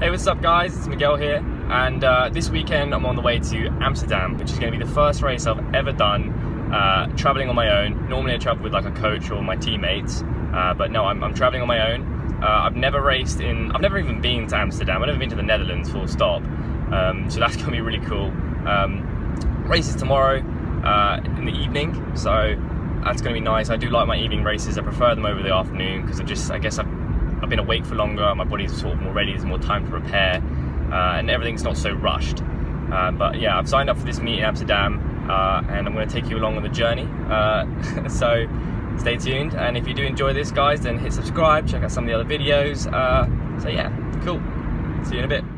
Hey, what's up, guys? It's Miguel here, and uh, this weekend I'm on the way to Amsterdam, which is going to be the first race I've ever done uh, traveling on my own. Normally, I travel with like a coach or my teammates, uh, but no, I'm, I'm traveling on my own. Uh, I've never raced in, I've never even been to Amsterdam. I've never been to the Netherlands, full stop. Um, so that's going to be really cool. Um, race is tomorrow uh, in the evening, so that's going to be nice. I do like my evening races. I prefer them over the afternoon because I just, I guess I've I've been awake for longer, my body's sort of more ready, there's more time to prepare, uh, and everything's not so rushed. Uh, but yeah, I've signed up for this meet in Amsterdam, uh, and I'm going to take you along on the journey. Uh, so stay tuned, and if you do enjoy this, guys, then hit subscribe, check out some of the other videos. Uh, so yeah, cool. See you in a bit.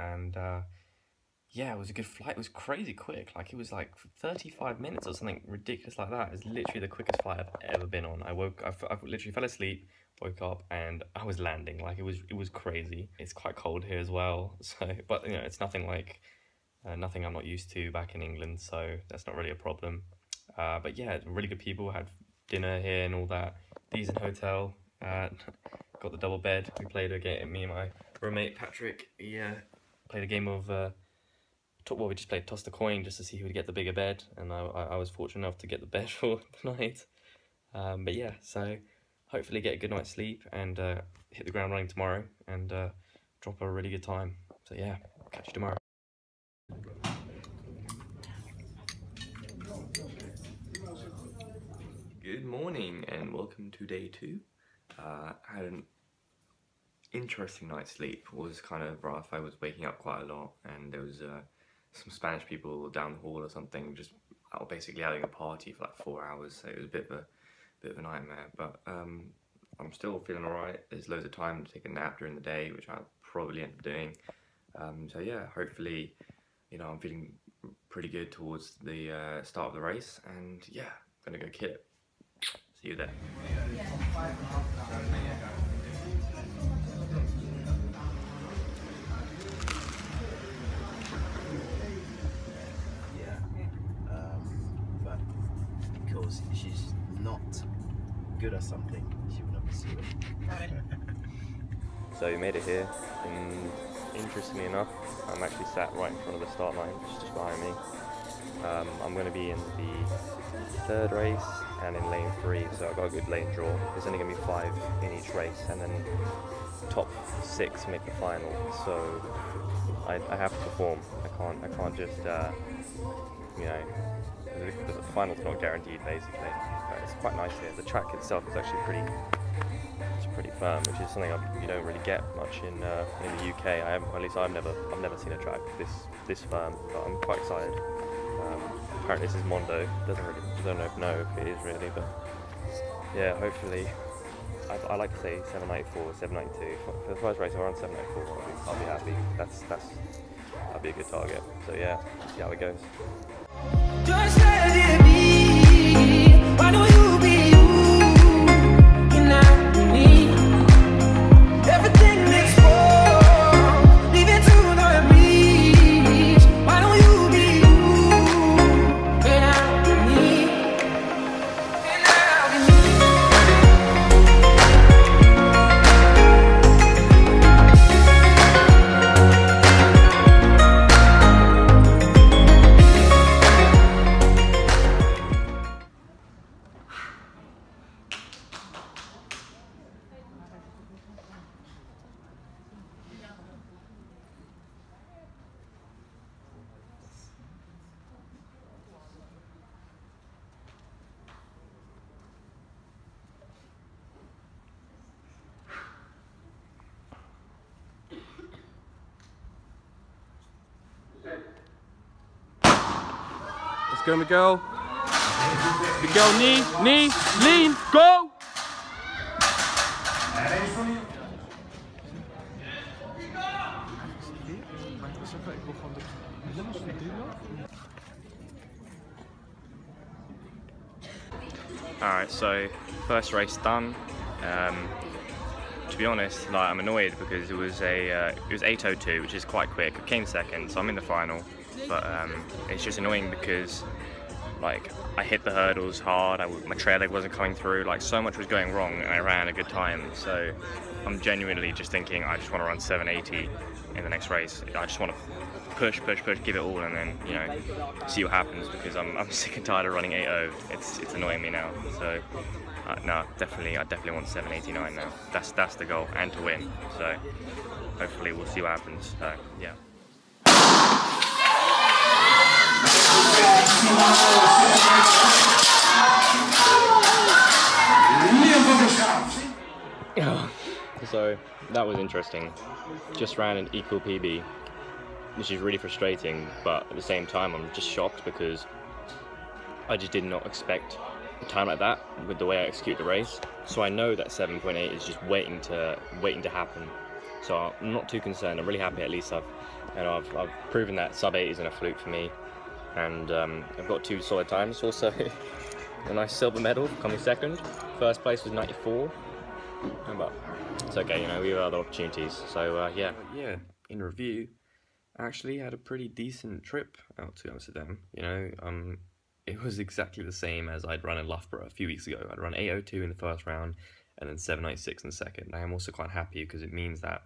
and uh, yeah, it was a good flight. It was crazy quick. Like it was like 35 minutes or something ridiculous like that. It's literally the quickest flight I've ever been on. I woke, I, I literally fell asleep, woke up, and I was landing. Like it was, it was crazy. It's quite cold here as well. So, but you know, it's nothing like uh, nothing I'm not used to back in England. So that's not really a problem. Uh, but yeah, really good people. Had dinner here and all that. Decent hotel. Uh, got the double bed. We played a game. Me and my roommate Patrick. Yeah, played a game of. Uh, well, we just played toss the coin just to see who would get the bigger bed, and I, I, I was fortunate enough to get the bed for the night. Um, but yeah, so hopefully get a good night's sleep and uh, hit the ground running tomorrow and uh, drop a really good time. So yeah, catch you tomorrow. Good morning and welcome to day two. Uh, I had an interesting night's sleep. Was kind of rough. I was waking up quite a lot, and there was uh, some Spanish people down the hall or something, just basically having a party for like four hours. So it was a bit of a bit of a nightmare. But um, I'm still feeling alright. There's loads of time to take a nap during the day, which I'll probably end up doing. Um, so yeah, hopefully, you know, I'm feeling pretty good towards the uh, start of the race, and yeah, gonna go kill it. See you there. Yeah. Because she's not good at something, she will not pursue it. So we made it here, and interestingly enough, I'm actually sat right in front of the start line, just behind me. Um, I'm going to be in the third race and in lane three, so I've got a good lane draw. There's only going to be five in each race, and then top six make the final. So I, I have to perform. I can't. I can't just, uh, you know, final's not guaranteed basically. But it's quite nice here. The track itself is actually pretty it's pretty firm, which is something I, you don't really get much in uh, in the UK. I haven't, at least I've never I've never seen a track this this firm, but I'm quite excited. Um, apparently this is Mondo. Doesn't really don't know if, know if it is really, but yeah, hopefully. I, I like to say 794, 792. For, the first race, around 794, I'll be, I'll be happy. That's that's that'll be a good target. So yeah, see how it goes. Just let it be. Let's go, Miguel. Miguel, knee, knee, lean, go! Alright, so first race done. Um, to be honest, like I'm annoyed because it was a uh, it was 8:02, which is quite quick. I came second, so I'm in the final. But um, it's just annoying because like I hit the hurdles hard. I, my trail leg wasn't coming through. Like so much was going wrong, and I ran a good time. So I'm genuinely just thinking I just want to run 780 in the next race. I just want to push, push, push, give it all, and then you know see what happens because I'm, I'm sick and tired of running 8.0. It's it's annoying me now. So uh, no, definitely I definitely want 789 now. That's that's the goal and to win. So hopefully we'll see what happens. Uh, yeah. So that was interesting. Just ran an equal PB, which is really frustrating, but at the same time, I'm just shocked because I just did not expect a time like that with the way I execute the race. So I know that 7.8 is just waiting to waiting to happen. So I'm not too concerned. I'm really happy at least I've you know I've, I've proven that sub 8 isn't a fluke for me, and um, I've got two solid times. Also, a nice silver medal coming second. First place was 94. But it's okay, you know, we have other opportunities. So uh, yeah, yeah. In review, I actually had a pretty decent trip out to Amsterdam. You know, um, it was exactly the same as I'd run in Loughborough a few weeks ago. I'd run 802 in the first round and then 796 in the second. I am also quite happy because it means that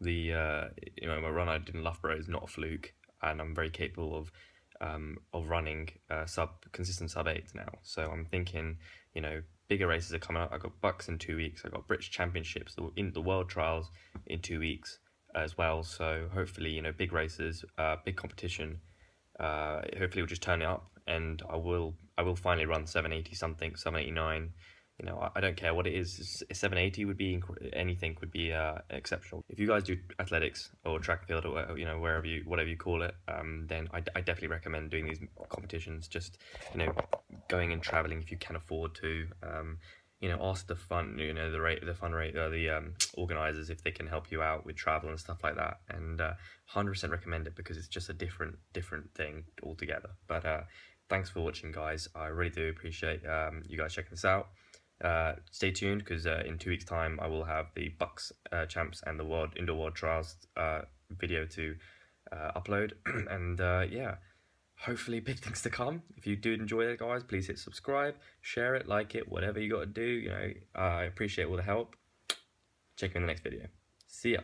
the uh, you know my run I did in Loughborough is not a fluke, and I'm very capable of um, of running uh, sub consistent sub eight now. So I'm thinking, you know, bigger races are coming up. I got BUCS in two weeks. I got British Championships in the World Trials in two weeks as well. So hopefully, you know, big races, uh, big competition. Uh, hopefully, we'll just turn it up, and I will. I will finally run seven eighty something, seven eighty nine. You know, I, don't care what it is. Seven eighty would be anything would be uh, exceptional. If you guys do athletics or track and field or you know wherever you whatever you call it, um, then I, I definitely recommend doing these competitions. Just you know, going and traveling if you can afford to. Um, you know, ask the fun, you know, the rate, the fun rate, uh, the um, organizers if they can help you out with travel and stuff like that. And uh, 100% recommend it because it's just a different, different thing altogether. But uh, thanks for watching, guys. I really do appreciate um, you guys checking this out. Uh, stay tuned because uh, in two weeks' time I will have the BUCS uh, champs and the World Indoor World Trials uh, video to uh, upload, and uh, yeah, hopefully big things to come. If you do enjoy it, guys, please hit subscribe, share it, like it, whatever you got to do. You know, I appreciate all the help. Check me in the next video. See ya.